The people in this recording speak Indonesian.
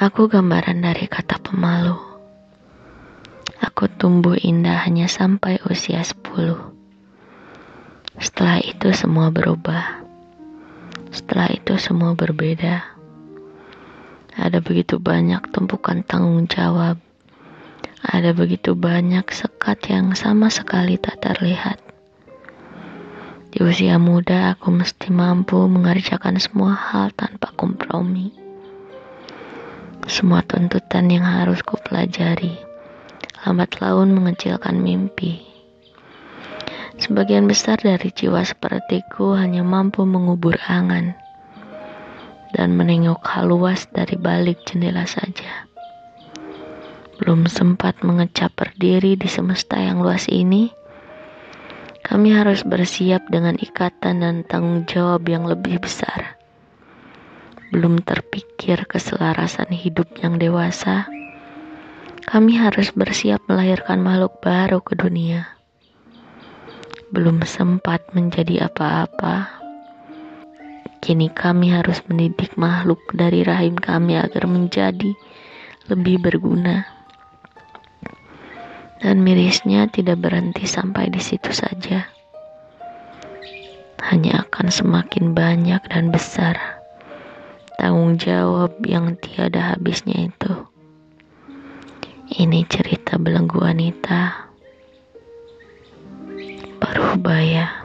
Aku gambaran dari kata pemalu. Aku tumbuh indah hanya sampai usia 10. Setelah itu semua berubah. Setelah itu semua berbeda. Ada begitu banyak tumpukan tanggung jawab. Ada begitu banyak sekat yang sama sekali tak terlihat. Di usia muda, aku mesti mampu mengerjakan semua hal tanpa kompromi. Semua tuntutan yang harus kupelajari, lambat laun mengecilkan mimpi. Sebagian besar dari jiwa sepertiku hanya mampu mengubur angan dan menengok hal luas dari balik jendela saja. Belum sempat mengecap berdiri di semesta yang luas ini, kami harus bersiap dengan ikatan dan tanggung jawab yang lebih besar. Belum terpikir keselarasan hidup yang dewasa, kami harus bersiap melahirkan makhluk baru ke dunia. Belum sempat menjadi apa-apa, kini kami harus mendidik makhluk dari rahim kami agar menjadi lebih berguna. Dan mirisnya tidak berhenti sampai di situ saja. Hanya akan semakin banyak dan besar tanggung jawab yang tiada habisnya itu. Ini cerita belenggu wanita. Parubaya.